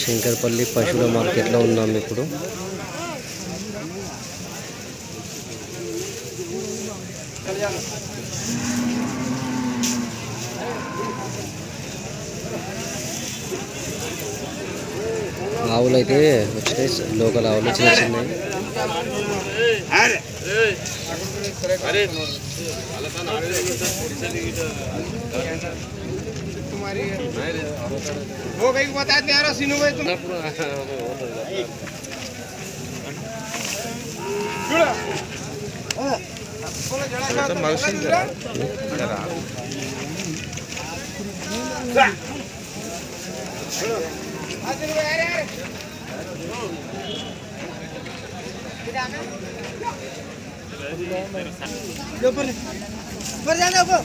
శంకర్పల్లి పశువుల మార్కెట్లో ఉన్నాం ఇప్పుడు. ఆవులు అయితే వచ్చినాయి లోకల్ ఆవులు చిన్న చిన్నవి. वो कहीं बता दे यार सीनू भाई तुम। ऊपर जाना ऊपर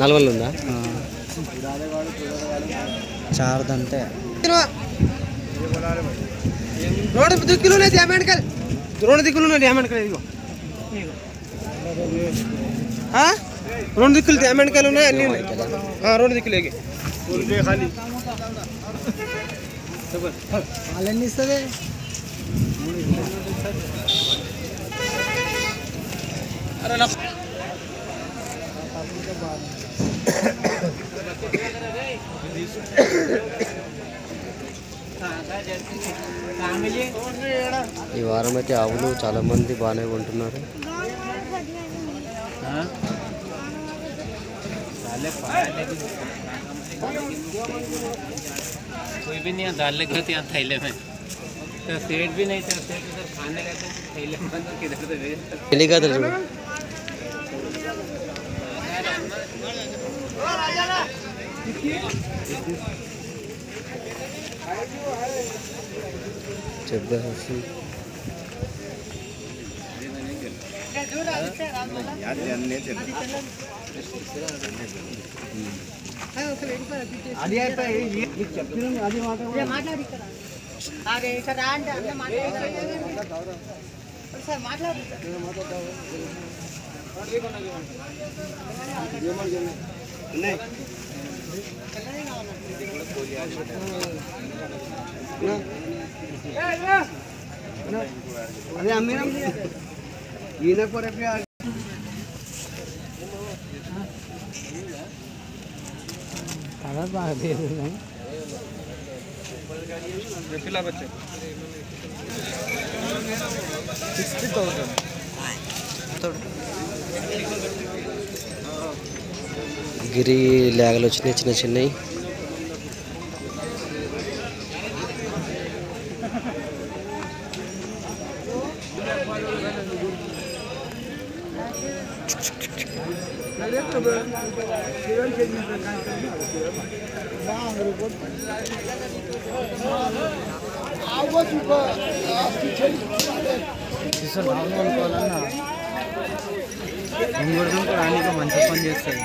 నలవల్ ఉందా? చారదంతే. రెండు దిక్కులు ఉన్నాయి డ్యామెండ్కల్ రెండు దిక్కులు ఉన్నాయి డ్యామెండ్కల్ ఇదిగో. రెండు దిక్కులు డ్యామెండ్కల్ ఉన్నాయి అన్నీ ఉన్నాయి. రెండు దిక్కులు ఎగి ఖాళీ ఇస్తుంది? అరే ఈ వారం అయితే ఆవులు చాలా మంది బాగానే కొంటున్నారు कोई भी नहीं दाल लगे होती यहाँ थैले में तो सेठ भी नहीं था सेठ उधर खाने गए थे थैले में बंद किधर से भेज ఎన్ని గదులు చూడు జబర్దస్త్ అది అయిపోయి నీకు చెప్పిన అది మాట కూడా అరే ఇక్కడ రా అంటే అన్న మాట్లాడు సార్ మాట్లాడు అదే అమ్మినాం ఈయన కూడా కలర్ బాగా లేదు గిరి లేగలు వచ్చినాయి చిన్న చిన్నవి చూసాను రావు అనుకోవాలన్నా ఇంకొకటి రానికి మంచి పని చేస్తుంది